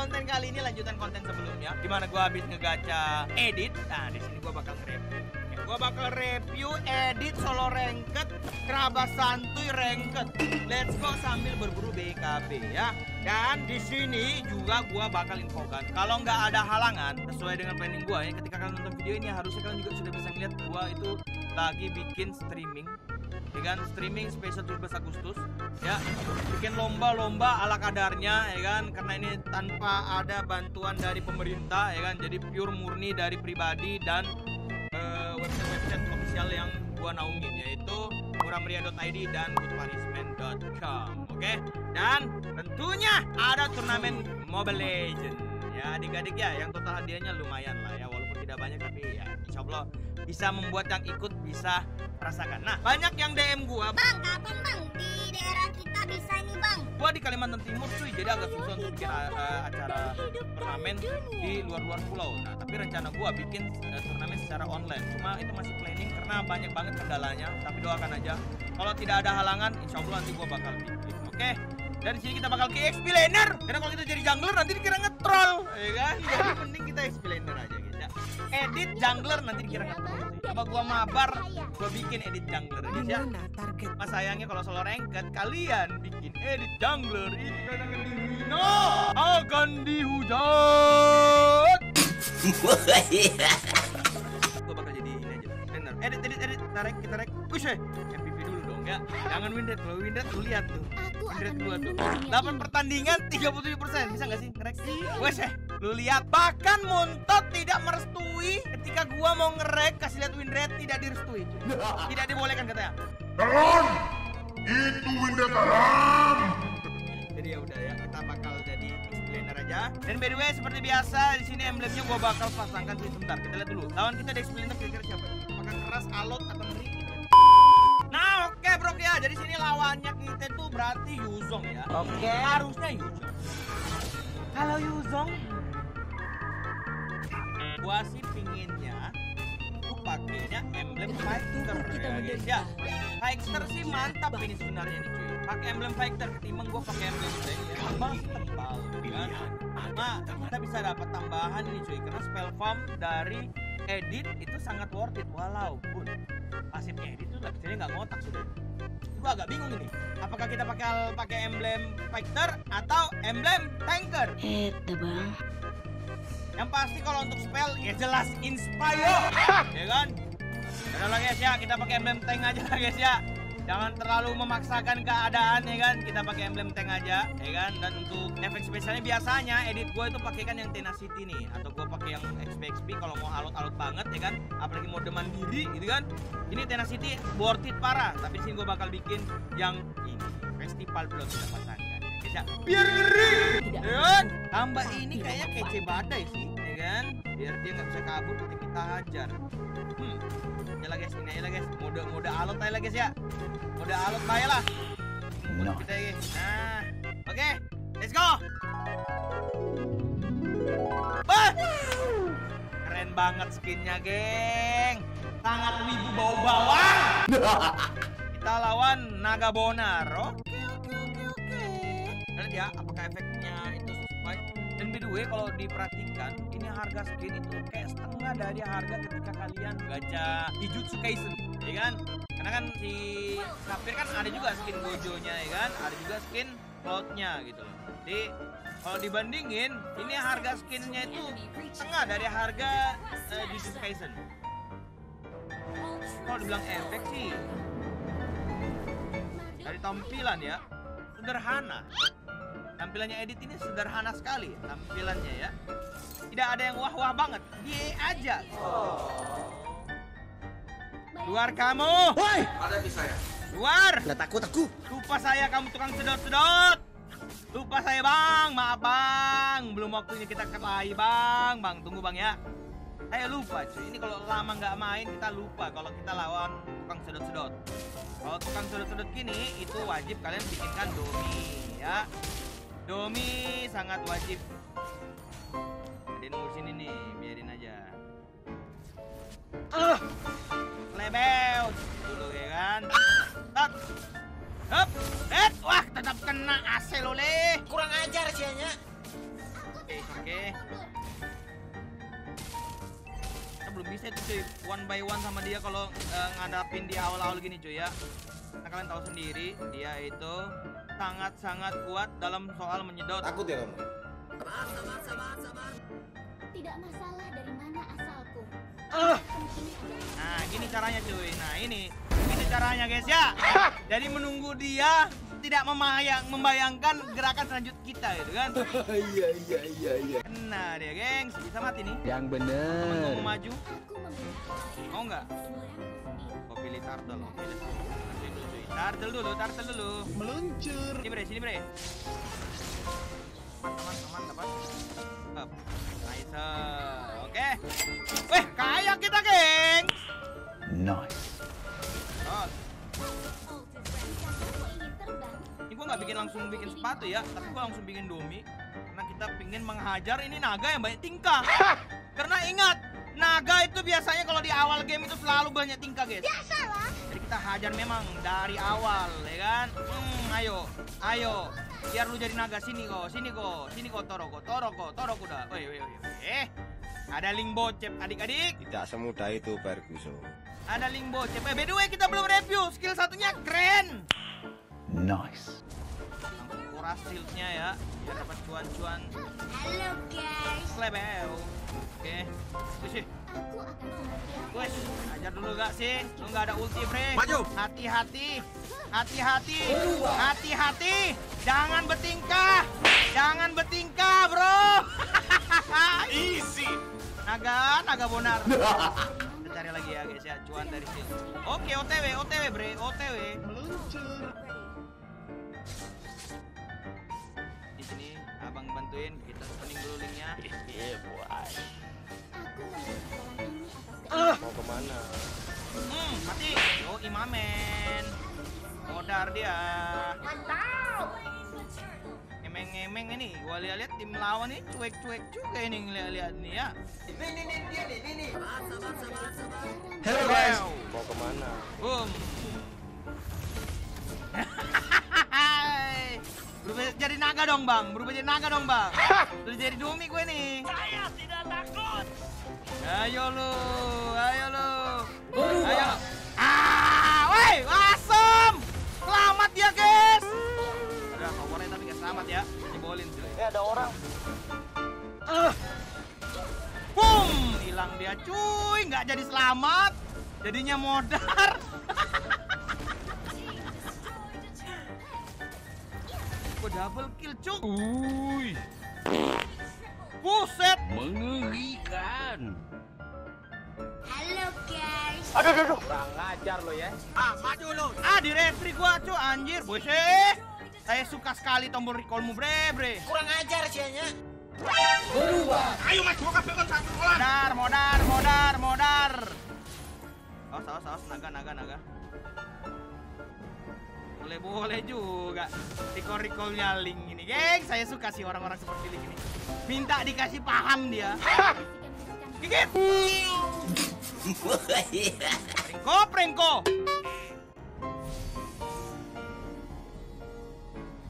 konten kali ini lanjutan konten sebelumnya di mana gua habis ngegacha edit. Nah, di sini gua bakal nge-review. Oke, Gua bakal review edit solo ranked kerabat santuy ranked. Let's go sambil berburu BKB ya. Dan di sini juga gua bakal infokan kalau nggak ada halangan sesuai dengan planning gua ya ketika kalian nonton video ini harusnya kalian juga sudah bisa ngeliat gua itu lagi bikin streaming dengan streaming spesial 17 Agustus ya bikin lomba-lomba ala kadarnya ya kan? Karena ini tanpa ada bantuan dari pemerintah ya kan? Jadi pure murni dari pribadi dan eh, website-website official yang gua naungin yaitu muramria.id dan goodpunishment.com oke? Dan tentunya ada turnamen Mobile Legend ya adik-adik ya yang total hadiahnya lumayan lah ya walaupun tidak banyak tapi ya insya Allah bisa membuat yang ikut bisa merasakan nah banyak yang DM gua. Bang, kapan bang? Di daerah kita bisa ini bang? gua di Kalimantan Timur cuy. Jadi agak susah untuk bikin uh, uh, acara turnamen di luar-luar pulau. Nah tapi rencana gua bikin uh, turnamen secara online. Cuma itu masih planning karena banyak banget kendalanya tapi doakan aja. Kalau tidak ada halangan insya Allah nanti gua bakal bikin oke? Dari sini kita bakal ke XP laner karena kalau kita jadi jungler nanti dikira nge-troll. Ya kan? Jadi mending kita XP laner aja gitu. Ya edit jungler nanti dikira nge-troll apa gua mabar gua bikin edit jungler guys ya target Mas sayangnya kalau solo ranked kalian bikin edit jungler ini kan akan dihina akan dihujat. Gua bakal jadi ini aja. Bener. Edit edit edit tarik kita rek. Push. MVP dulu dong ya. Jangan win rate. Kalau win rate lihat tuh. Win rate akan gua tuh. melindungi 8 pertandingan 37% bisa nggak sih ngerek? Wes eh, lu lihat bahkan Montot tidak merestui ketika gua mau ngerek kasih lihat win rate tidak direstui. Tidak dibolehkan katanya. Haram! Itu Winda haram! jadi ya udah ya kita bakal jadi explainer aja dan by the way seperti biasa di sini emblemnya gua bakal pasangkan sih sebentar kita lihat dulu lawan kita di explainer kira-kira siapa apakah keras alot atau oke bro ya. Jadi sini lawannya kita tuh berarti Yuzong ya. Oke. Harusnya Yuzong. Kalau Yuzong. Gua sih pinginnya tuh pakainya emblem fighter ya guys ya. Fighter sih mantap ini sebenarnya nih cuy. Pakai emblem fighter ketimbang gua pakai emblem tank ya. Tebal kan? Nah kita bisa dapat tambahan ini cuy karena spell farm dari edit itu sangat worth it walaupun pasifnya edit tuh lebih nggak ngotak sudah. Gua agak bingung ini. Apakah kita pakai pakai emblem fighter atau emblem tanker? Itu bang. yang pasti kalau untuk spell ya jelas inspire. Ya kan? Udah lah guys ya kita pakai emblem tank aja guys ya jangan terlalu memaksakan keadaan ya kan? Kita pakai emblem tank aja ya kan? Dan untuk efek spesialnya biasanya edit gue itu pakai kan yang tenacity nih atau gue pakai yang XP XP kalau mau alot-alot banget ya kan? Apalagi mode mandiri gitu kan? Ini tenacity worth it parah tapi sih gue bakal bikin yang ini festival belum kita pasangkan ya ya biar ngeri! Ya kan? Tambah ini kayaknya kece badai sih. Ya kan? Biar dia nggak bisa kabur nanti kita hajar. Hmm ya lah guys. Ini aja lah guys. Mode mode alot aja lah guys ya. Mode alot aja lah. Mode kita guys nah. Oke. Let's go. Wah! keren banget skinnya geng. Sangat wibu bau bawang kita lawan naga bonar oke oke oke oke. Lihat ya apakah efeknya itu sesuai. Dan by the way kalau diperhatikan ini harga skin itu kayak setengah dari harga ketika kalian gacha Jujutsu Kaisen ya kan? Karena kan si Kafir kan ada juga skin Gojo-nya ya kan? Ada juga skin Cloud-nya gitu loh. Jadi kalau dibandingin ini harga skinnya itu setengah dari harga uh, Jujutsu Kaisen. Kalau dibilang efek sih dari tampilan ya sederhana tampilannya edit ini sederhana sekali tampilannya ya. Tidak ada yang wah wah banget. Dia aja. Luar kamu. Woi! Luar. Nggak takut aku. Lupa saya kamu tukang sedot sedot lupa saya bang. Maaf bang. Belum waktunya kita kelahi bang. Bang tunggu bang ya. Saya lupa cuy. Ini kalau lama nggak main kita lupa kalau kita lawan tukang sedot sedot kalau tukang sedot sedot gini itu wajib kalian bikinkan domi ya domi sangat wajib. Ada nunggu sini nih biarin aja. Uh, lebel dulu ya kan? Tat. Hup, eh, wah tetap kena AC lo leh. kurang ajar sianya. Oke, Kita belum bisa itu cuy, one by one sama dia kalau eh, ngadapin di awal-awal gini cuy ya. Nah, kalian tahu sendiri, dia itu sangat-sangat kuat dalam soal menyedot. Takut ya kamu? Tidak masalah dari mana asalku. Ah. Adalah Nah, gini caranya cuy. Nah, ini. Ini caranya guys ya. Jadi menunggu dia tidak memayang, membayangkan gerakan selanjutnya kita gitu kan. Iya iya iya iya. Nah, dia gengs bisa mati nih. Yang bener. mau maju. Mau nggak? Oh, pilih turtle. Oke, let's go. Nanti dulu. Turtle dulu. Meluncur. Sini bre, sini bre. Aman, aman, aman, dapat. Up. Nice. Oke. Weh, kaya kita, geng. Nice. Terbang. Ini gua nggak bikin langsung bikin sepatu ya, tapi gua langsung bikin domi karena kita pingin menghajar ini naga yang banyak tingkah. karena ingat, naga itu biasanya kalau di awal game itu selalu banyak tingkah, guys. Biasalah. Jadi kita hajar memang dari awal, ya kan? Hmm, ayo, ayo. Biar lu jadi naga sini kok, sini kok, sini kok Toro kok, Toro kok, Toro kuda. Woi, woi, woi. Eh, ada link bocep adik-adik. Tidak semudah itu Ferguson. Ada link bocep. Eh, by the way kita belum review. Skill satunya keren. Nice. Langsung kuras shieldnya ya, biar dapat cuan-cuan. Halo guys. Slebel. Oke. Senantiasa. Wes, ajar dulu gak sih? Lu nggak ada ulti, Bre. Maju. Hati-hati. Hati-hati. Hati-hati. Jangan bertingkah. Jangan bertingkah, Bro. Easy. Naga, naga bonar. Kita cari lagi ya, guys ya, cuan dari sini. Oke, OTW, OTW, Bre, OTW. Meluncur. Abang bantuin kita spinning dulu linknya. Iya boy. Aku memberikan ini atas Ah. Mau ke mana? Hmm, mati. Oh, imamen. Modar dia. Mantap. Emeng-emeng ini, gua lihat-lihat tim lawan nih cuek-cuek juga ini ngeliat-lihat nih ya. Hello guys. Mau ke mana? Boom. Berubah jadi naga dong bang, berubah jadi naga dong bang. Terus jadi dumi gue nih. Saya tidak takut. Ayo lu, ayo lu, ayo. Ah, woi, asem. Selamat ya guys. Udah powernya tapi gak selamat ya, jebolin cuy. Eh ada orang. Ah. Boom, hilang dia cuy, nggak jadi selamat. Jadinya modar. Double kill cuy. Uy, Buset. mengerikan. Halo guys. Kurang ngajar lo ya. Ah, di retri gua cuy anjir. Buset. Saya suka sekali tombol recallmu bre bre. Kurang ajar sianya. Modar, modar, modar, modar. Awas, awas, awas, naga, naga, naga. Boleh, boleh juga. Recall recallnya link ini, geng. Saya suka sih orang-orang seperti link ini. Minta dikasih paham dia. Gigit. Prengko, prengko.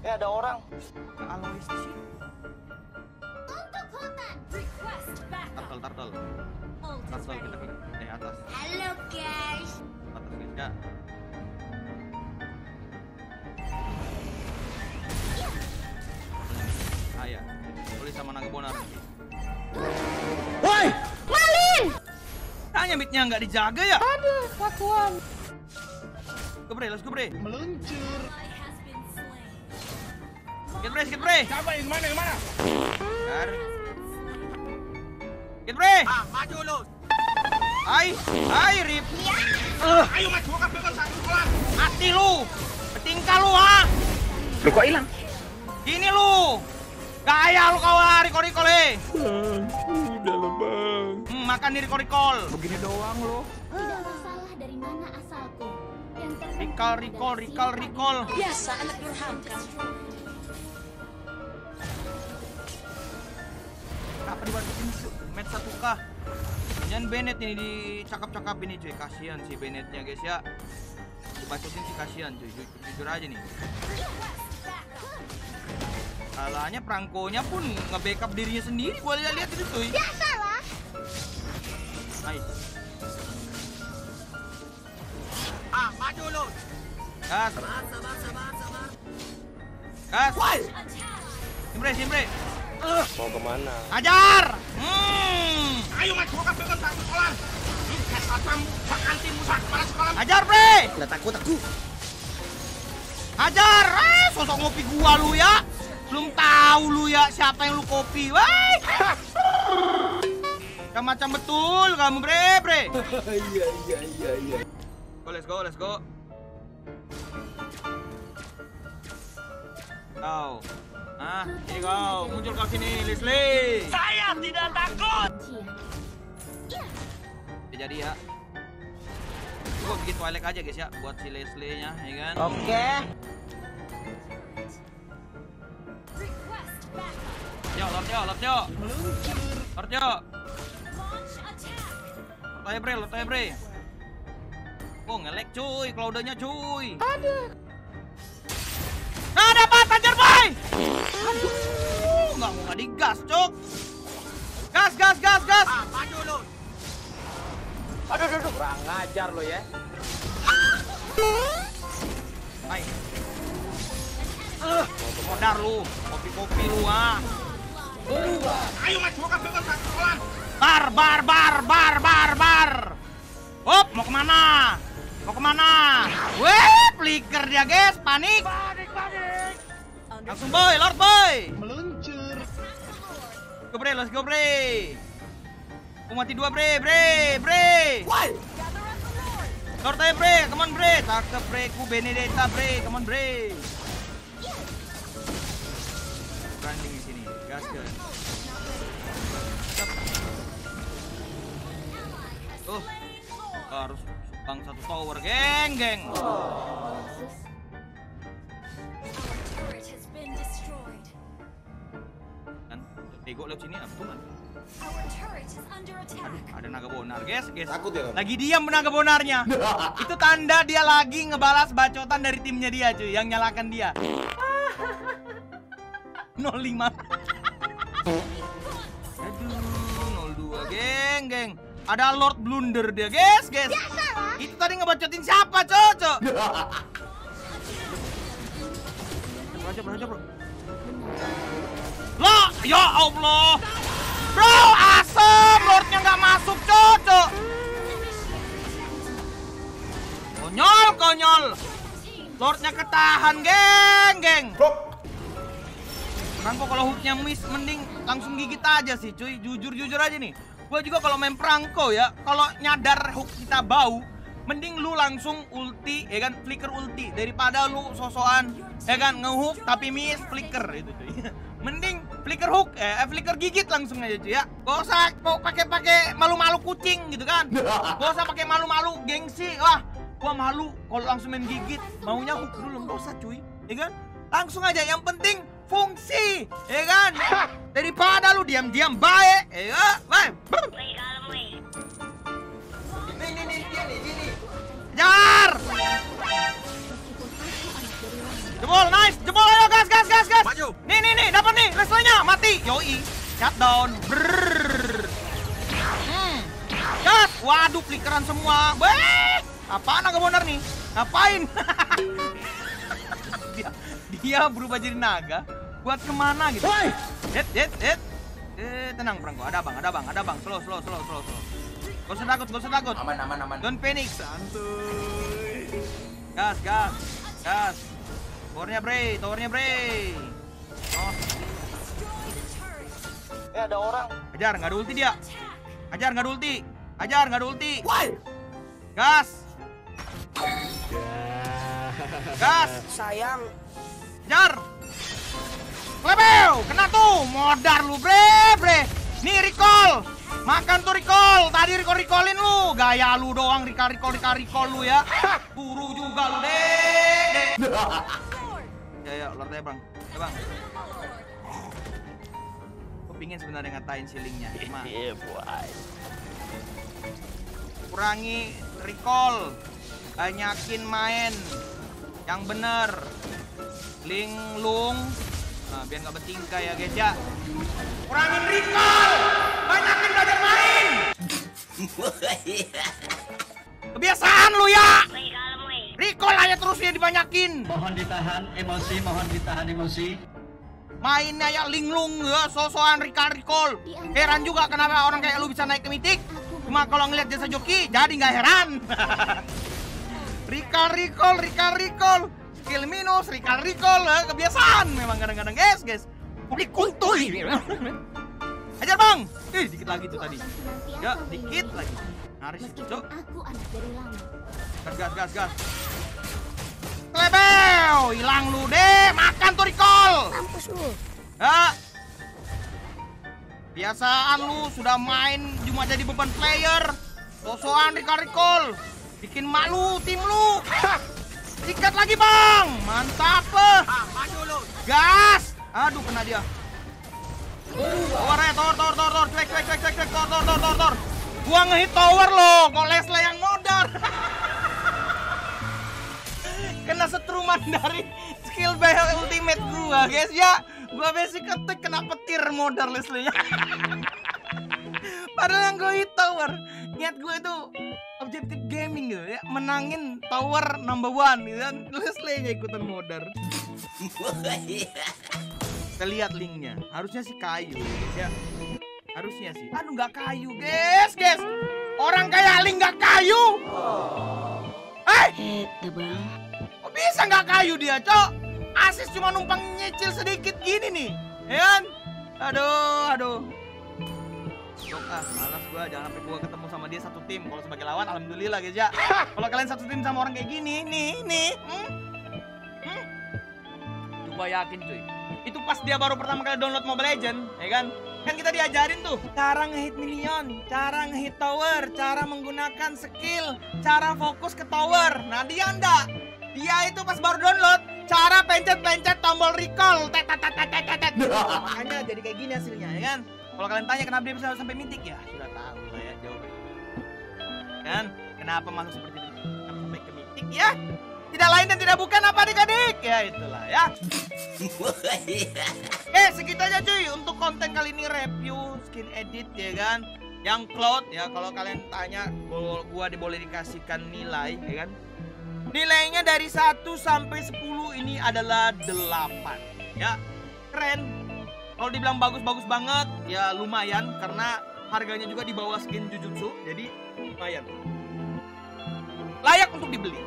Eh ada orang. Alois di sini. Turtle, turtle. Turtle kita ke eh, atas. Halo guys. Atas guys, ya. Bonar. Woi. Tanya mitnya nggak dijaga ya? Aduh, kelakuan. Go bre, let's go bre. Meluncur. Get bre, get bre. Siapa yang mana yang mana? Bentar. Get bre. Ah maju lo. Hai, hai Rip. Ayo maju kan pegang satu bola. Mati lu. Bertingkah lu ha. Lu kok hilang? Gini lu. Gaya lu kau lari korikol eh. Udah lo bang. Hmm, makan di korikol. Begini doang lo. Tidak masalah dari mana asalku. Adalah recall, siapa recall. Biasa anak durhaka. Kenapa dibalikin cu? Match 1K. Jangan Bennett ini dicakap-cakap ini cuy. Kasihan sih Bennettnya guys ya. Dibacotin sih kasihan cuy. Jujur, jujur aja nih. Salahnya Prangkonya pun nge-backup dirinya sendiri. Gua lihat-lihat itu cuy. Biasalah. Nice. Ah, maju lu. Gas. Gas. Simbre, simbre. Mau ke mana? Ajar. Hmm. Ayo maju kon sak sekolah. Lu satpam bakantimu sak kepala sekolah. Ajar, Bre. Lah takut aku. Hajar! Eh, sosok ngopi gua lu ya. Belum tahu lu ya siapa yang lu kopi. Woi. Macam-macam betul kamu, Bre, Bre. Iya iya iya iya. Go, let's go, let's go. Kau. Ah, ini kau. Muncul kau sini, Leslie. Saya tidak takut. Jadi ya. Gua bikin toilet aja guys ya buat si Leslie-nya, ya kan? Oke. Yo, Lord yo, Lord yo. Lord aja bre, Lord aja bre. Oh ngelek cuy, cloudnya cuy. Aduh. Nah dapat anjir boy. Aduh, nggak mau digas cuk. Gas, gas, gas, gas. Ah, maju lu. Aduh aduh aduh. Kurang ngajar lo ya. Hai. Modar lu, kopi-kopi lu ah. Ayo sekolah. Bar, bar, bar, bar, bar, bar. Hop, mau ke mana? Mau ke mana? Weh, flicker dia guys, panik. Langsung boy, Lord boy. Meluncur. Go bre, let's go bre. Aku mati dua bre, bre, bre. Lord aja bre, come on bre. Cakep bre, ku Benedetta bre, come on bre. Branding di sini, gas gas. Tuh, harus bang satu tower, geng, geng. Kan, bego lewat sini, apa tuh? Ada naga bonar, guys, guys. Takut ya? Lagi diam naga bonarnya. Itu tanda dia lagi ngebalas bacotan dari timnya dia, cuy, yang nyalakan dia. 05. Aduh, 02, geng, geng. Ada Lord Blunder dia, guys, guys. Itu tadi ngebacotin siapa, cocok? Bro, bro, bro. Lo, ya Allah. Bro, asem, Lordnya nggak masuk, cocok. Konyol, konyol. Lordnya ketahan, geng, geng. Perangko kalau hooknya miss, mending langsung gigit aja sih, cuy. Jujur, jujur aja nih. Gua juga kalau main perangko ya, kalau nyadar hook kita bau, mending lu langsung ulti, ya kan, flicker ulti daripada lu sosokan, ya kan, ngehook tapi miss flicker itu cuy. Mending flicker hook, eh, eh, flicker gigit langsung aja cuy ya. Gak usah mau pakai-pakai malu-malu kucing gitu kan. Gak usah pakai malu-malu gengsi. Wah, gua malu kalau langsung main gigit. Maunya hook dulu, gak usah cuy. Ya kan? Langsung aja yang penting fungsi, ya kan? Daripada lu diam-diam baik, ya, baik. Nih, nih, nih, dia nih, dia nih. Jar! Jebol, nice, jebol, ayo gas, gas, gas, gas. Maju. Nih, nih, nih, dapat nih, wrestlernya mati. Yoi, shutdown. Brrrr. Hmm. Gas, waduh, flickeran semua. Weh, apaan naga bonar nih? Ngapain? dia, dia berubah jadi naga. Buat ke mana gitu? Woi! Hit, hit, hit. Eh, tenang, Prangko. Ada bang, ada bang, ada bang. Slow, slow, slow, slow, slow. Gak usah takut, gak usah takut. Aman aman aman. Don't panic. Santuy. Gas, gas, gas. Towernya bre, towernya bre. Oh, Eh ada orang. ajar, nggak ada ulti dia. Ajar, nggak ada ulti. Ajar, nggak ada ulti. Woi! Gas. Gas. Sayang. Jar. Lebeu, kena tuh. Modar lu, bre, bre. Nih recall. Makan tuh recall. Tadi recall recallin lu. Gaya lu doang recall recall recall recall lu ya. Buru juga lu, deh. deh. Ya, ya, lord ya, Bang. Ya, Bang. Gue pingin sebenarnya ngatain ceilingnya, cuma Iya, boy. kurangi recall banyakin main yang bener linglung Nah, biar nggak bertingkah ya guys ya. Kurangin recall, banyakin belajar main. Kebiasaan lu ya. Recall aja terus ya dibanyakin. Mohon ditahan emosi, mohon ditahan emosi. Mainnya ya linglung ya, sosokan recall recall. Heran juga kenapa orang kayak lu bisa naik ke mitik. Cuma kalau ngeliat jasa joki, jadi nggak heran. recall recall recall recall. Skill minus, recall recall, eh, kebiasaan memang kadang-kadang guys guys. Publik kuntuy. Ajar bang. Ih, dikit lagi tuh tadi. Ya, dikit lagi. Naris itu, Cok. Gas, gas, gas, gas. Klebel, hilang lu deh. Makan tuh recall. Mampus lu. Ya. Biasaan lu sudah main cuma jadi beban player. Sosokan recall recall. Bikin malu tim lu. Sikat lagi bang. Mantap lah. maju lu. Gas. Aduh kena dia. Tower ya, tower, tower, tower, tower, cuek, cuek, cuek, cuek, cuek, tower, tower, tower, tower. Gua ngehit tower loh, kok Leslie yang modar. kena setruman dari skill battle ultimate gua, guys ya. Gua basic ketik kena petir modar Leslie nya. Padahal yang gue hit tower, niat gue itu objektif gaming gitu ya, menangin tower number one gitu kan. Leslie nya ikutan modar. Kita lihat linknya. Harusnya sih kayu, ya. Harusnya sih. Aduh nggak kayu, guys, guys. Orang kayak link nggak kayu. Eh, kok bisa nggak kayu dia, cok? Asis cuma numpang nyicil sedikit gini nih, ya kan? Aduh, aduh. Cok, ah, malas gua. Jangan sampai gua ketemu sama dia satu tim. Kalau sebagai lawan, alhamdulillah guys ya. Kalau kalian satu tim sama orang kayak gini, nih, nih, hmm? Hmm? Coba yakin cuy itu pas dia baru pertama kali download Mobile Legend, ya kan? Kan kita diajarin tuh cara ngehit minion, cara ngehit tower, cara menggunakan skill, cara fokus ke tower. Nah dia enggak. Dia itu pas baru download cara pencet-pencet tombol recall. Tet, tet, tet, tet, tet. Makanya jadi kayak gini hasilnya, ya kan? Kalau kalian tanya kenapa dia bisa sampai mitik ya, sudah tahu lah ya jawabannya. Kan? Kenapa masuk seperti itu? Kenapa sampai ke mitik ya? Tidak lain dan tidak bukan apa adik-adik? Ya itulah ya. Eh segitu aja cuy untuk konten kali ini review skin edit ya kan Yang cloud ya kalau kalian tanya gua, gua boleh dikasihkan nilai ya kan Nilainya dari 1 sampai 10 ini adalah 8 Ya keren Kalau dibilang bagus-bagus banget ya lumayan Karena harganya juga di bawah skin Jujutsu Jadi lumayan. Layak untuk dibeli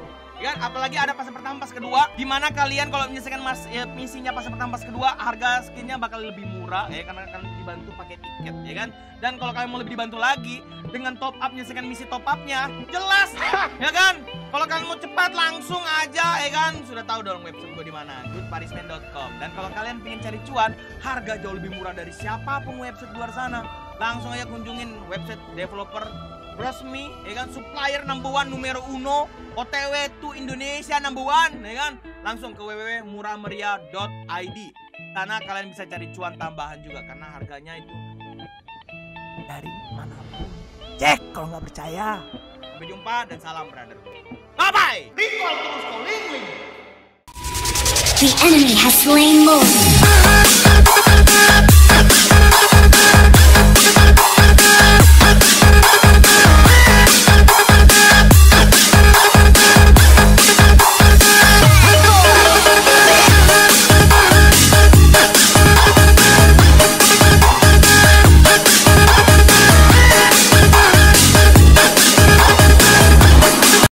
ya kan? apalagi ada fase pertama pas kedua di mana kalian kalau menyelesaikan mas ya, misinya fase pertama pas kedua harga skinnya bakal lebih murah ya karena kalian dibantu pakai tiket ya kan? Dan kalau kalian mau lebih dibantu lagi dengan top up menyelesaikan misi top upnya jelas ya kan? Kalau kalian mau cepat langsung aja ya kan? Sudah tahu dong website gue di mana goodparisman.com dan kalau kalian pengen cari cuan harga jauh lebih murah dari siapa pun website luar sana. Langsung aja kunjungin website developer resmi ya kan? Supplier number one numero uno OTW to Indonesia number one ya kan? Langsung ke www.murahmeriah.id karena kalian bisa cari cuan tambahan juga karena harganya itu dari mana pun. Cek kalau nggak percaya sampai jumpa dan salam brother. Bye bye recall terus link The enemy has slain Lord.